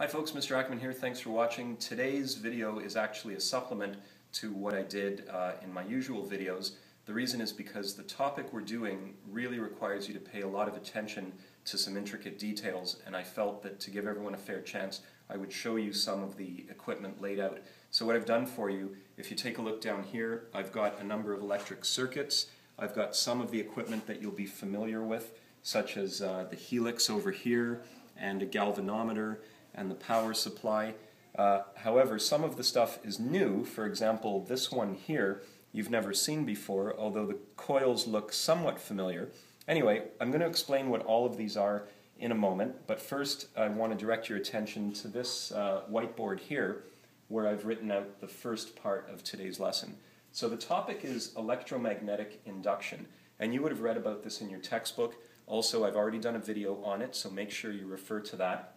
Hi folks, Mr. Ackerman here. Thanks for watching. Today's video is actually a supplement to what I did uh, in my usual videos. The reason is because the topic we're doing really requires you to pay a lot of attention to some intricate details and I felt that to give everyone a fair chance I would show you some of the equipment laid out. So what I've done for you, if you take a look down here, I've got a number of electric circuits. I've got some of the equipment that you'll be familiar with, such as uh, the helix over here and a galvanometer and the power supply. Uh, however, some of the stuff is new. For example, this one here you've never seen before, although the coils look somewhat familiar. Anyway, I'm going to explain what all of these are in a moment, but first I want to direct your attention to this uh, whiteboard here where I've written out the first part of today's lesson. So the topic is electromagnetic induction, and you would have read about this in your textbook. Also, I've already done a video on it, so make sure you refer to that.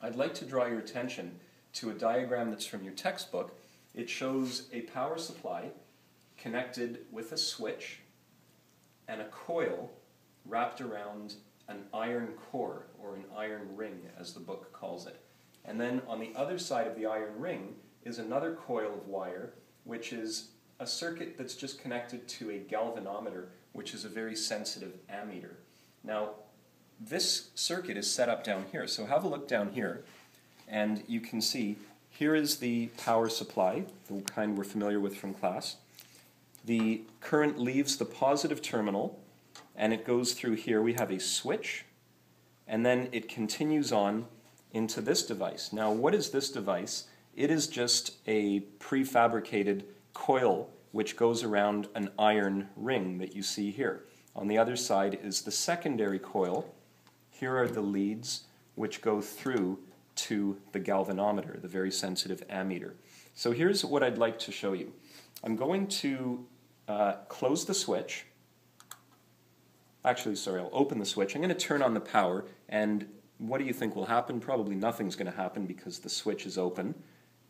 I'd like to draw your attention to a diagram that's from your textbook. It shows a power supply connected with a switch and a coil wrapped around an iron core, or an iron ring as the book calls it. And then on the other side of the iron ring is another coil of wire, which is a circuit that's just connected to a galvanometer, which is a very sensitive ammeter. Now, this circuit is set up down here. So have a look down here, and you can see here is the power supply, the kind we're familiar with from class. The current leaves the positive terminal, and it goes through here. We have a switch, and then it continues on into this device. Now, what is this device? It is just a prefabricated coil which goes around an iron ring that you see here. On the other side is the secondary coil, here are the leads which go through to the galvanometer, the very sensitive ammeter. So here's what I'd like to show you. I'm going to uh, close the switch. Actually, sorry, I'll open the switch. I'm going to turn on the power, and what do you think will happen? Probably nothing's going to happen because the switch is open,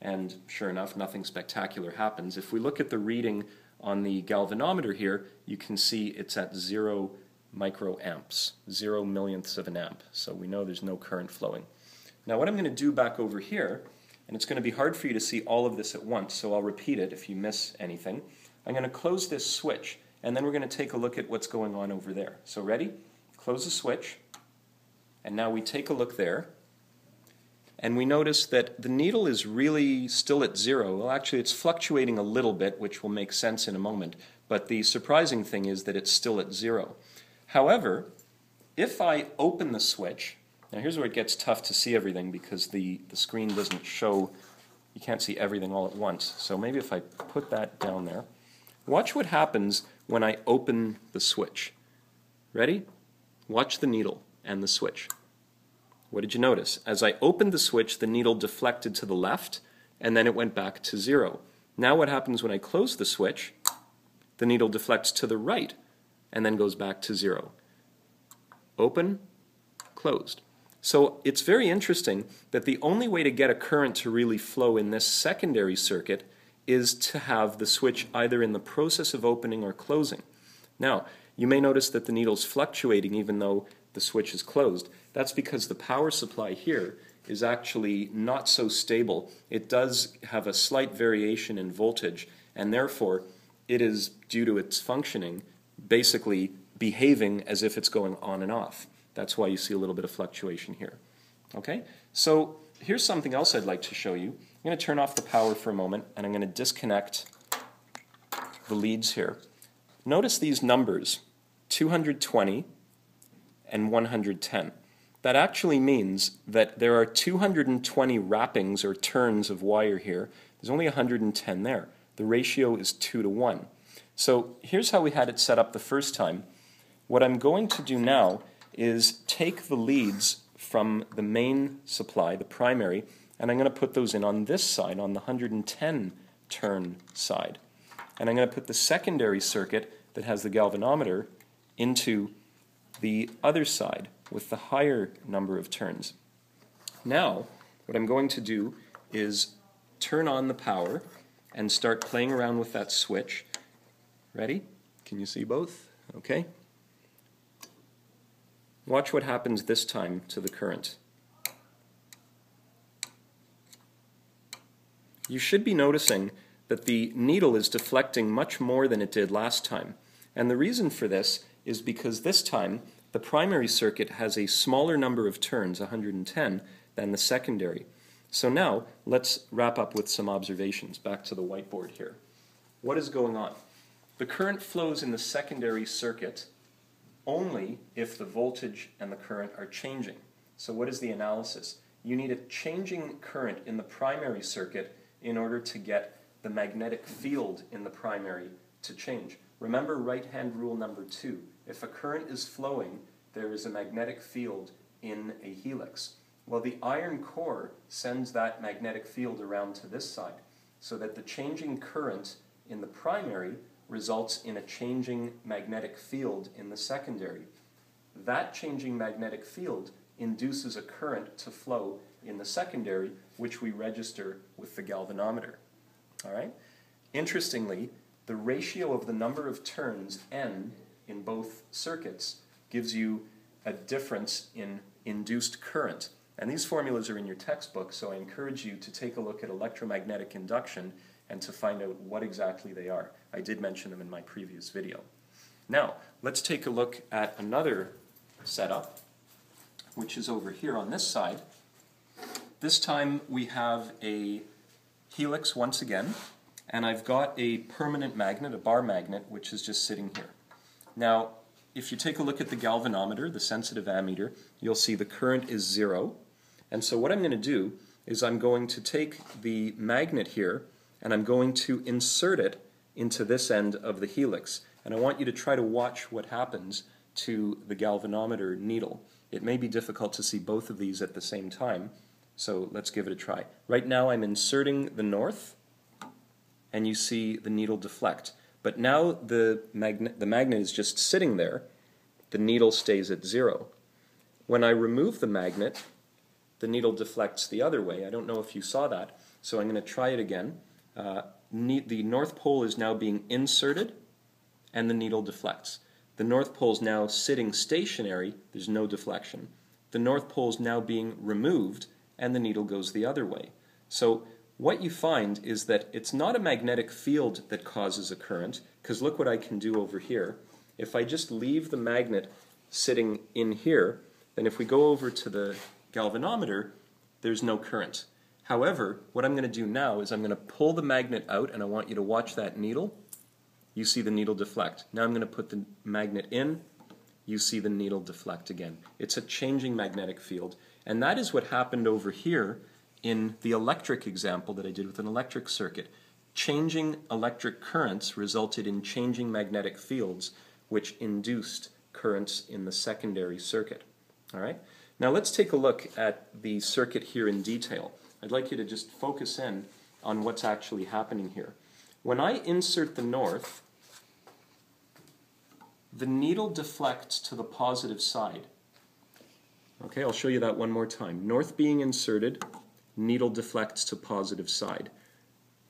and sure enough, nothing spectacular happens. If we look at the reading on the galvanometer here, you can see it's at zero microamps, zero millionths of an amp. So we know there's no current flowing. Now what I'm going to do back over here, and it's going to be hard for you to see all of this at once, so I'll repeat it if you miss anything. I'm going to close this switch, and then we're going to take a look at what's going on over there. So ready? Close the switch, and now we take a look there, and we notice that the needle is really still at zero. Well, actually, it's fluctuating a little bit, which will make sense in a moment, but the surprising thing is that it's still at zero. However, if I open the switch, now here's where it gets tough to see everything because the, the screen doesn't show, you can't see everything all at once. So maybe if I put that down there, watch what happens when I open the switch. Ready? Watch the needle and the switch. What did you notice? As I opened the switch, the needle deflected to the left, and then it went back to zero. Now what happens when I close the switch? The needle deflects to the right, and then goes back to zero. Open, closed. So it's very interesting that the only way to get a current to really flow in this secondary circuit is to have the switch either in the process of opening or closing. Now, you may notice that the needle's fluctuating even though the switch is closed. That's because the power supply here is actually not so stable. It does have a slight variation in voltage, and therefore it is, due to its functioning, basically behaving as if it's going on and off. That's why you see a little bit of fluctuation here. Okay, so here's something else I'd like to show you. I'm going to turn off the power for a moment and I'm going to disconnect the leads here. Notice these numbers, 220 and 110. That actually means that there are 220 wrappings or turns of wire here. There's only 110 there. The ratio is 2 to 1. So here's how we had it set up the first time. What I'm going to do now is take the leads from the main supply, the primary, and I'm going to put those in on this side, on the 110 turn side. And I'm going to put the secondary circuit that has the galvanometer into the other side with the higher number of turns. Now, what I'm going to do is turn on the power and start playing around with that switch Ready? Can you see both? Okay. Watch what happens this time to the current. you should be noticing that the needle is deflecting much more than it did last time. And the reason for this is because this time the primary circuit has a smaller number of turns, 110, than the secondary. So now let's wrap up with some observations. Back to the whiteboard here. What is going on? The current flows in the secondary circuit only if the voltage and the current are changing. So what is the analysis? You need a changing current in the primary circuit in order to get the magnetic field in the primary to change. Remember right-hand rule number two. If a current is flowing, there is a magnetic field in a helix. Well, the iron core sends that magnetic field around to this side, so that the changing current in the primary results in a changing magnetic field in the secondary. That changing magnetic field induces a current to flow in the secondary, which we register with the galvanometer. All right? Interestingly, the ratio of the number of turns n in both circuits gives you a difference in induced current. And these formulas are in your textbook, so I encourage you to take a look at electromagnetic induction and to find out what exactly they are. I did mention them in my previous video. Now, let's take a look at another setup, which is over here on this side. This time we have a helix once again, and I've got a permanent magnet, a bar magnet, which is just sitting here. Now, if you take a look at the galvanometer, the sensitive ammeter, you'll see the current is zero. And so what I'm going to do is I'm going to take the magnet here and I'm going to insert it into this end of the helix. And I want you to try to watch what happens to the galvanometer needle. It may be difficult to see both of these at the same time, so let's give it a try. Right now I'm inserting the north, and you see the needle deflect. But now the, magnet, the magnet is just sitting there, the needle stays at zero. When I remove the magnet, the needle deflects the other way. I don't know if you saw that, so I'm going to try it again. Uh, the North Pole is now being inserted, and the needle deflects. The North Pole is now sitting stationary, there's no deflection. The North Pole is now being removed, and the needle goes the other way. So what you find is that it's not a magnetic field that causes a current, because look what I can do over here. If I just leave the magnet sitting in here, then if we go over to the galvanometer, there's no current. However, what I'm going to do now is I'm going to pull the magnet out, and I want you to watch that needle. You see the needle deflect. Now I'm going to put the magnet in. You see the needle deflect again. It's a changing magnetic field. And that is what happened over here in the electric example that I did with an electric circuit. Changing electric currents resulted in changing magnetic fields, which induced currents in the secondary circuit. All right? Now let's take a look at the circuit here in detail. I'd like you to just focus in on what's actually happening here. When I insert the north, the needle deflects to the positive side. Okay, I'll show you that one more time. North being inserted, needle deflects to positive side.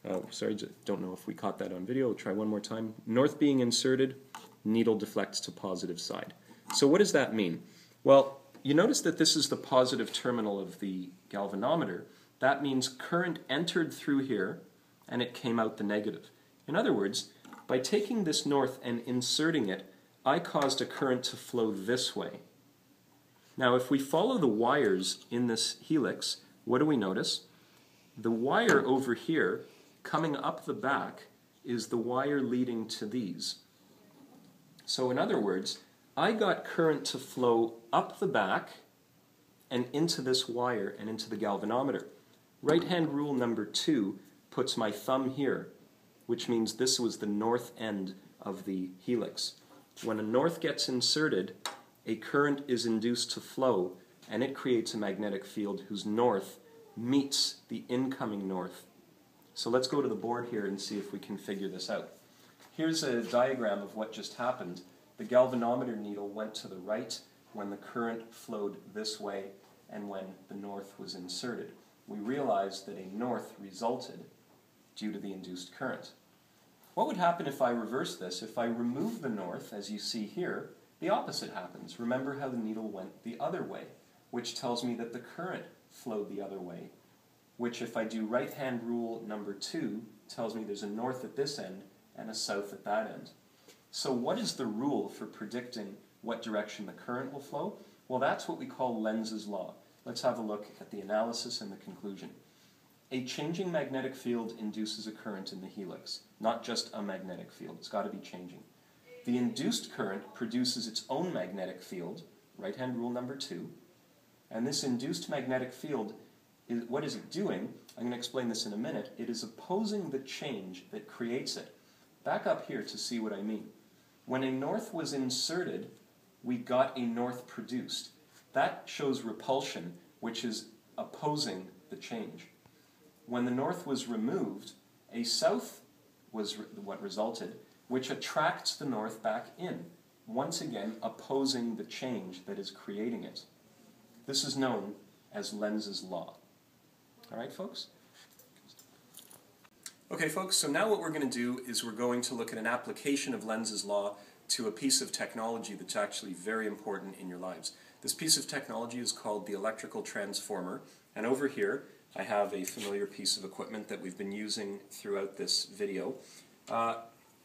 Uh, sorry, don't know if we caught that on video. We'll try one more time. North being inserted, needle deflects to positive side. So what does that mean? Well, you notice that this is the positive terminal of the galvanometer. That means current entered through here and it came out the negative. In other words, by taking this north and inserting it, I caused a current to flow this way. Now, if we follow the wires in this helix, what do we notice? The wire over here, coming up the back, is the wire leading to these. So in other words, I got current to flow up the back and into this wire and into the galvanometer. Right hand rule number two puts my thumb here, which means this was the north end of the helix. When a north gets inserted, a current is induced to flow and it creates a magnetic field whose north meets the incoming north. So let's go to the board here and see if we can figure this out. Here's a diagram of what just happened. The galvanometer needle went to the right when the current flowed this way and when the north was inserted. We realized that a north resulted due to the induced current. What would happen if I reverse this? If I remove the north, as you see here, the opposite happens. Remember how the needle went the other way, which tells me that the current flowed the other way. which if I do right-hand rule number two, tells me there's a north at this end and a south at that end. So what is the rule for predicting what direction the current will flow? Well, that's what we call Lenz's law. Let's have a look at the analysis and the conclusion. A changing magnetic field induces a current in the helix, not just a magnetic field. It's got to be changing. The induced current produces its own magnetic field, right-hand rule number two, and this induced magnetic field, is, what is it doing? I'm going to explain this in a minute. It is opposing the change that creates it. Back up here to see what I mean. When a north was inserted, we got a north produced. That shows repulsion, which is opposing the change. When the north was removed, a south was re what resulted, which attracts the north back in, once again opposing the change that is creating it. This is known as Lenz's law. All right, folks? Okay, folks, so now what we're going to do is we're going to look at an application of Lenz's law to a piece of technology that's actually very important in your lives. This piece of technology is called the electrical transformer, and over here I have a familiar piece of equipment that we've been using throughout this video. Uh,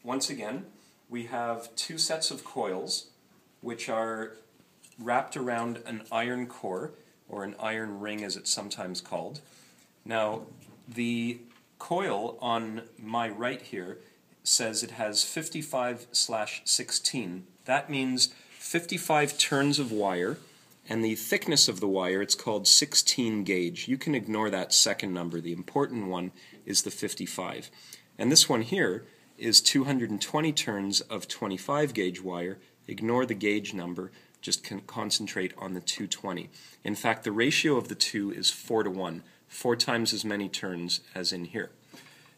once again, we have two sets of coils which are wrapped around an iron core, or an iron ring as it's sometimes called. Now, the coil on my right here says it has 55 slash 16. That means 55 turns of wire, and the thickness of the wire, it's called 16 gauge. You can ignore that second number. The important one is the 55. And this one here is 220 turns of 25 gauge wire. Ignore the gauge number, just concentrate on the 220. In fact, the ratio of the two is 4 to 1 four times as many turns as in here.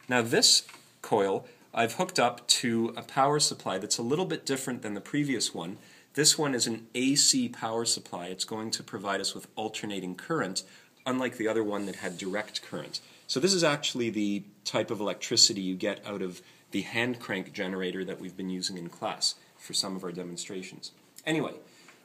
Now this coil I've hooked up to a power supply that's a little bit different than the previous one. This one is an AC power supply. It's going to provide us with alternating current, unlike the other one that had direct current. So this is actually the type of electricity you get out of the hand crank generator that we've been using in class for some of our demonstrations. Anyway,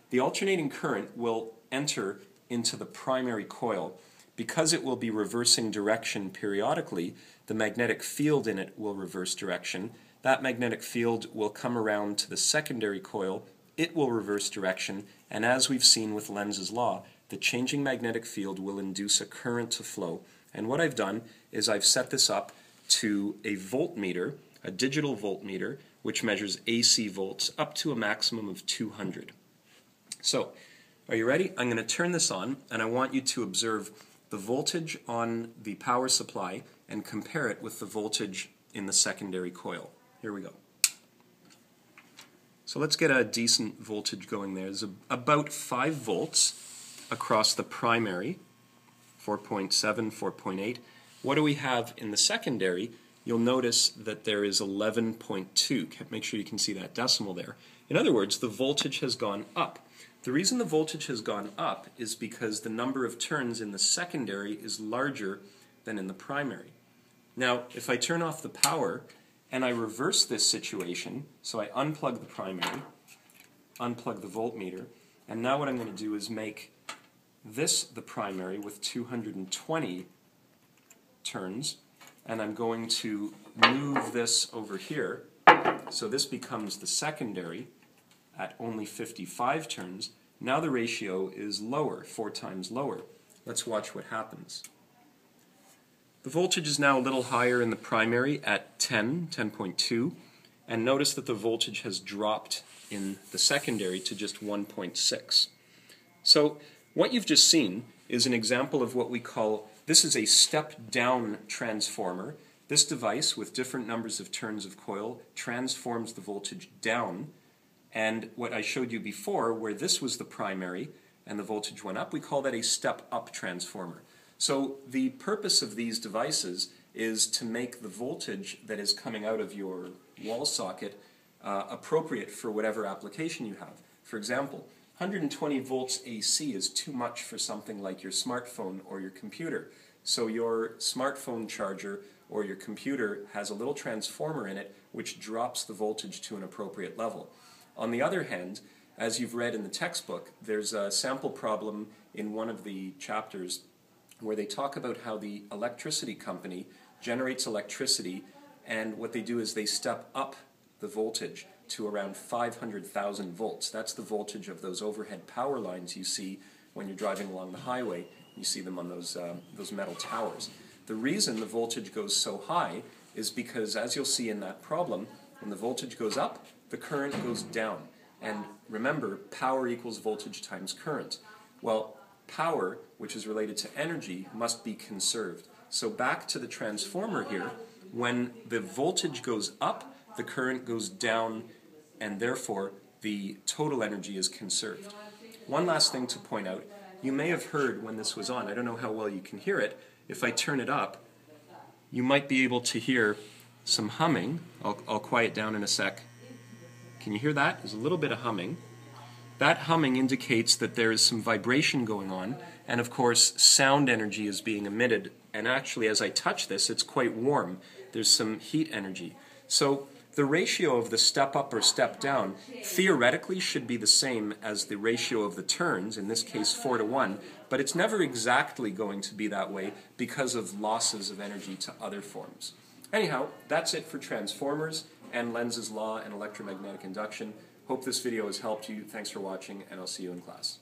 the alternating current will enter into the primary coil because it will be reversing direction periodically, the magnetic field in it will reverse direction. That magnetic field will come around to the secondary coil, it will reverse direction, and as we've seen with Lenz's law, the changing magnetic field will induce a current to flow. And what I've done is I've set this up to a voltmeter, a digital voltmeter, which measures AC volts up to a maximum of 200. So, are you ready? I'm going to turn this on, and I want you to observe the voltage on the power supply and compare it with the voltage in the secondary coil. Here we go. So let's get a decent voltage going there. There's a, about 5 volts across the primary, 4.7, 4.8. What do we have in the secondary? You'll notice that there is 11.2. Make sure you can see that decimal there. In other words, the voltage has gone up. The reason the voltage has gone up is because the number of turns in the secondary is larger than in the primary. Now, if I turn off the power and I reverse this situation, so I unplug the primary, unplug the voltmeter, and now what I'm going to do is make this the primary with 220 turns, and I'm going to move this over here, so this becomes the secondary, at only 55 turns, now the ratio is lower, four times lower. Let's watch what happens. The voltage is now a little higher in the primary at 10, 10.2, and notice that the voltage has dropped in the secondary to just 1.6. So what you've just seen is an example of what we call, this is a step-down transformer. This device, with different numbers of turns of coil, transforms the voltage down and what I showed you before, where this was the primary and the voltage went up, we call that a step-up transformer. So the purpose of these devices is to make the voltage that is coming out of your wall socket uh, appropriate for whatever application you have. For example, 120 volts AC is too much for something like your smartphone or your computer. So your smartphone charger or your computer has a little transformer in it which drops the voltage to an appropriate level. On the other hand, as you've read in the textbook, there's a sample problem in one of the chapters where they talk about how the electricity company generates electricity, and what they do is they step up the voltage to around 500,000 volts. That's the voltage of those overhead power lines you see when you're driving along the highway. You see them on those, uh, those metal towers. The reason the voltage goes so high is because, as you'll see in that problem, when the voltage goes up, the current goes down. And remember, power equals voltage times current. Well, power, which is related to energy, must be conserved. So back to the transformer here, when the voltage goes up, the current goes down, and therefore the total energy is conserved. One last thing to point out, you may have heard when this was on, I don't know how well you can hear it, if I turn it up, you might be able to hear some humming. I'll, I'll quiet down in a sec. Can you hear that? There's a little bit of humming. That humming indicates that there is some vibration going on, and of course, sound energy is being emitted. And actually, as I touch this, it's quite warm. There's some heat energy. So, the ratio of the step up or step down theoretically should be the same as the ratio of the turns, in this case 4 to 1, but it's never exactly going to be that way because of losses of energy to other forms. Anyhow, that's it for transformers and Lenz's law and electromagnetic induction. Hope this video has helped you. Thanks for watching, and I'll see you in class.